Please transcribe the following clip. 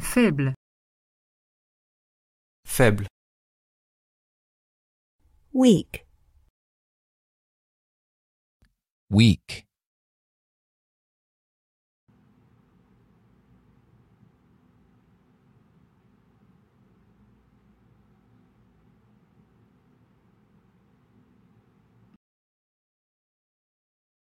Faible. Faible. weak, weak,